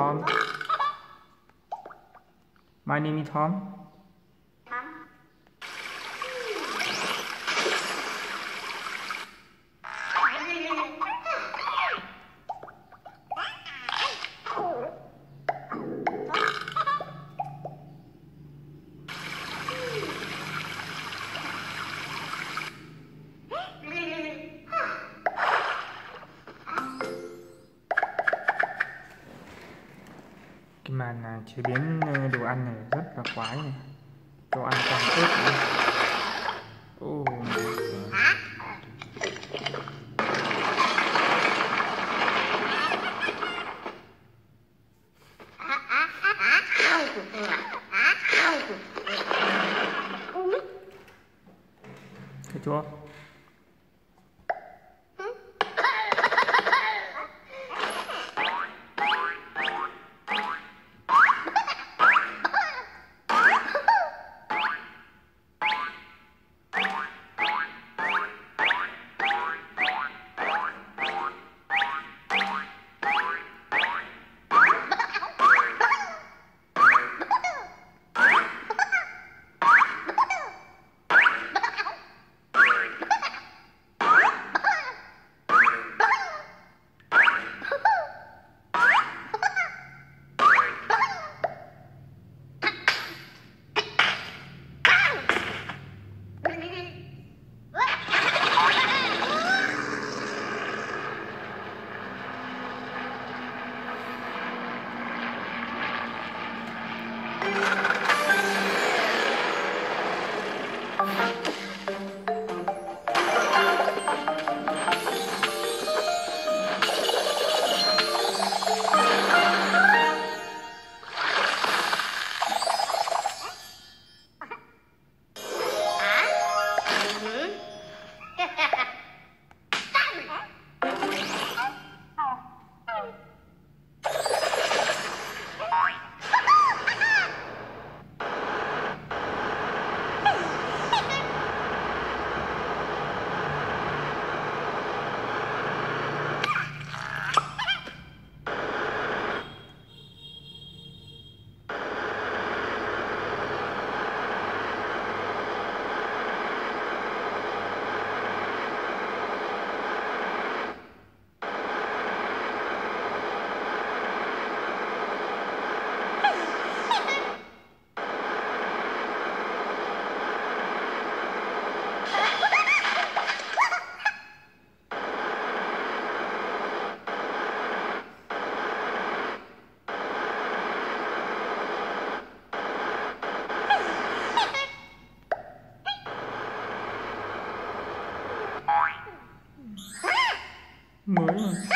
Tom. My name is Tom. Màn à, Mm.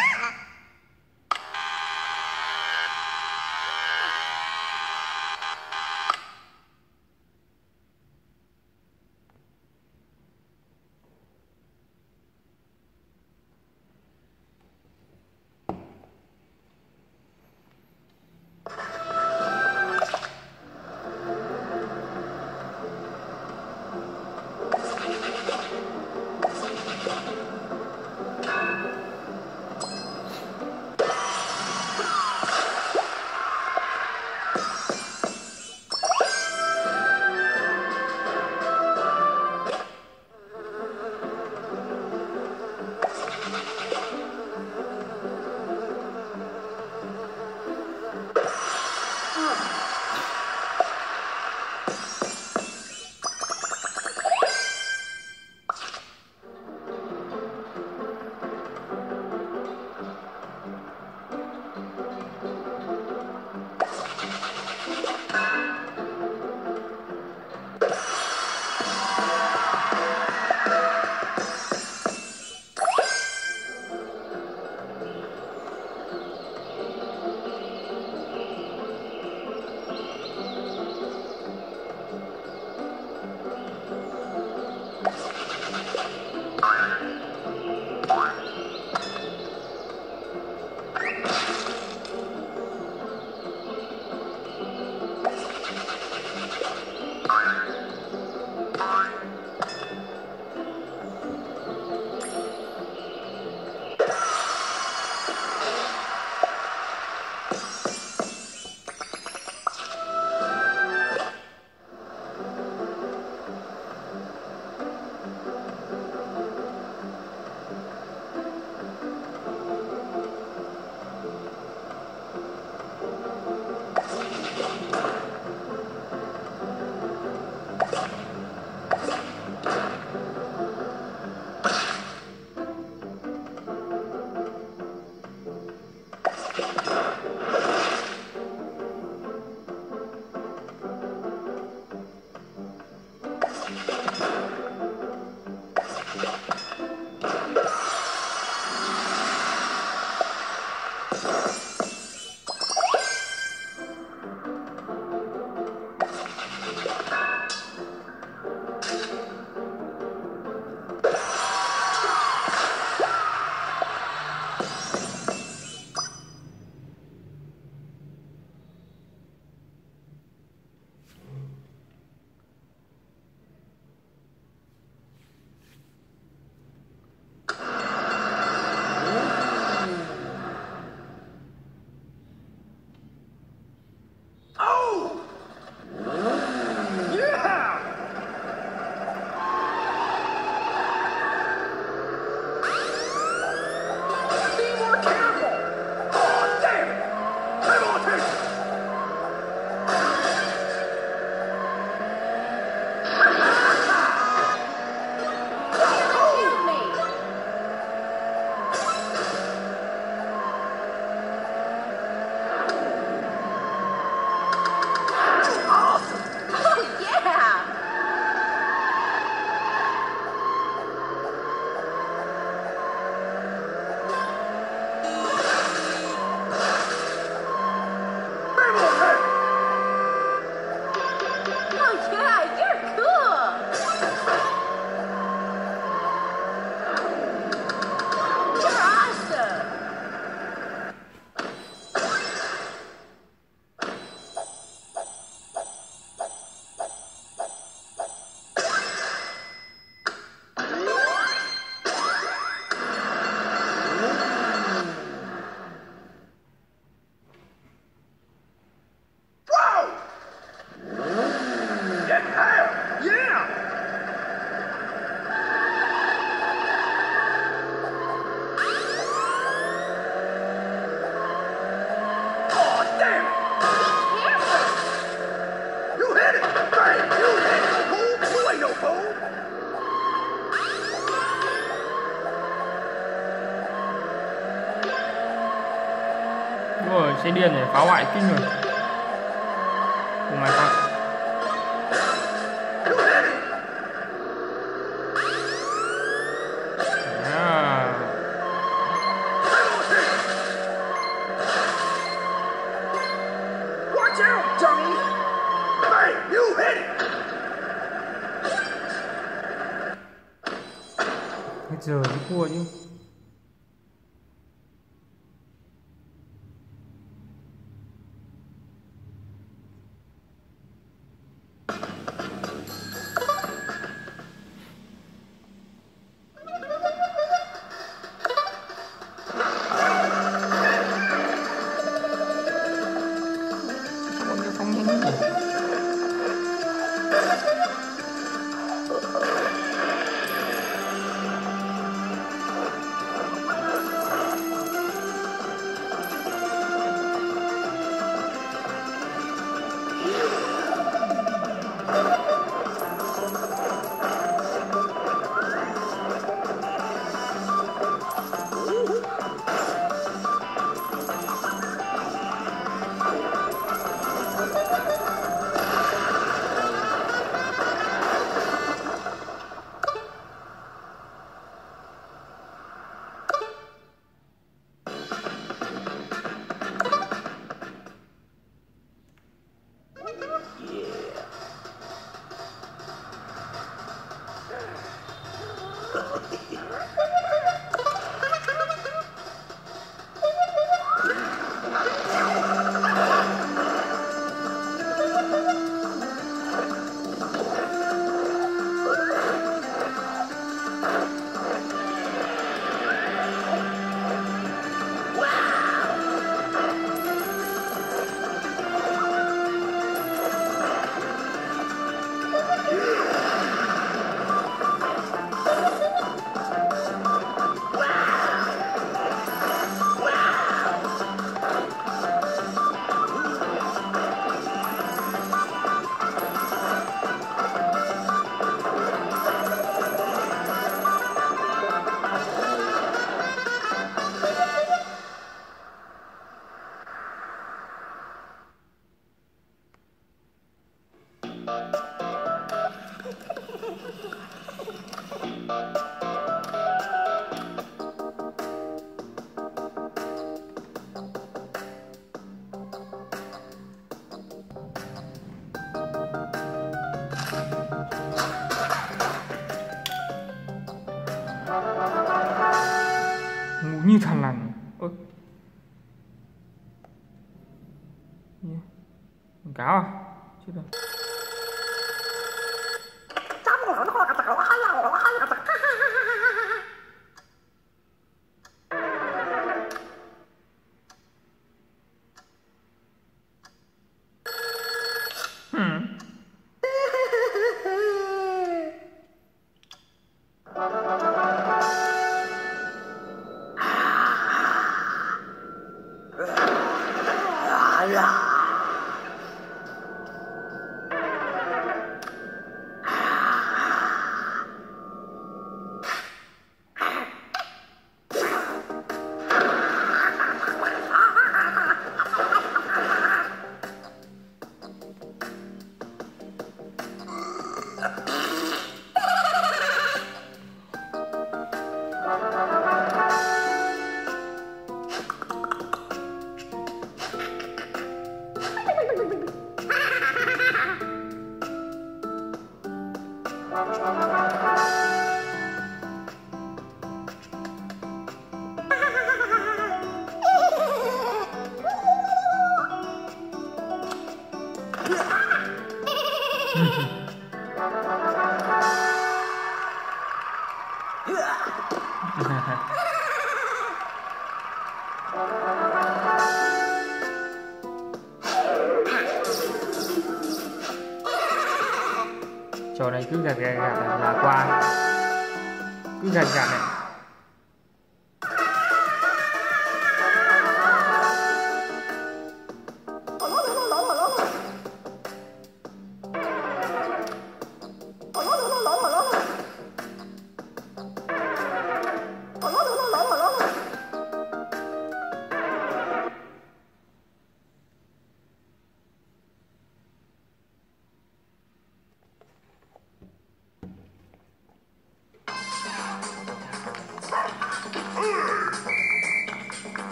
Rồi, xe điên này phá hoại kinh rồi. Cùng mày thật. Như thằn lằn ơ Gì? Cáo à? Chết rồi. Cứ gạt gạt gạt là, qua. Cứ gạt gạt này.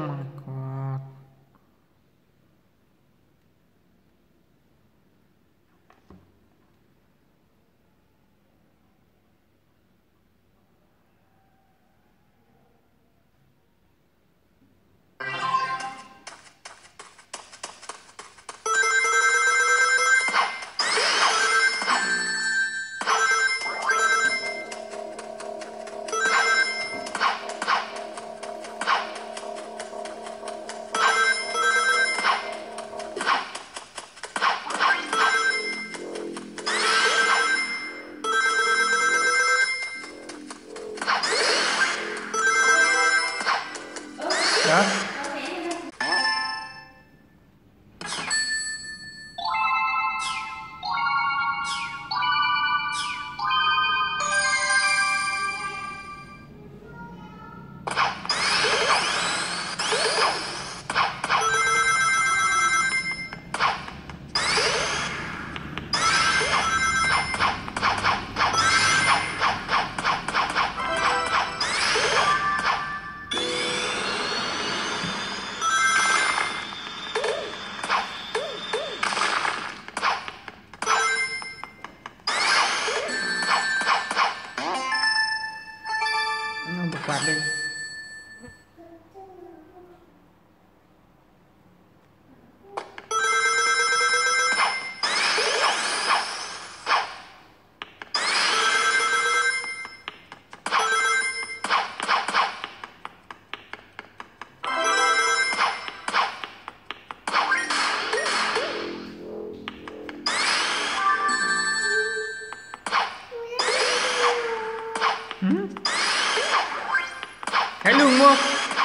Jim 我。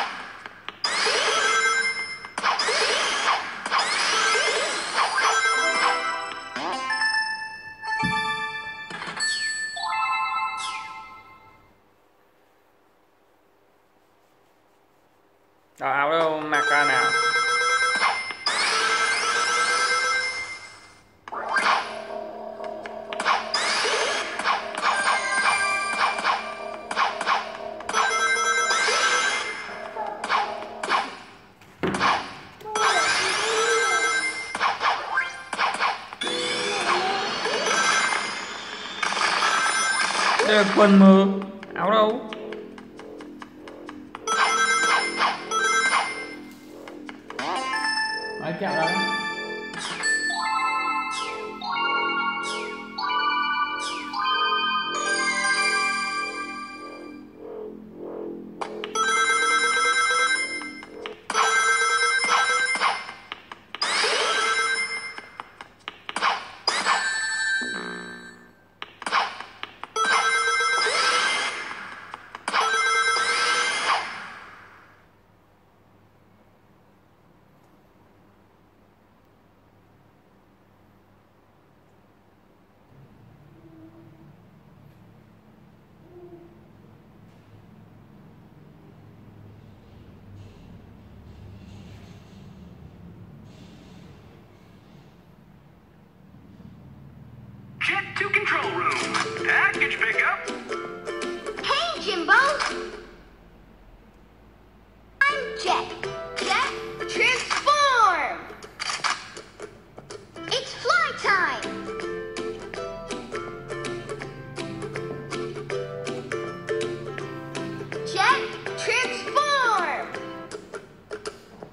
Đây là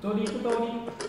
走你不走你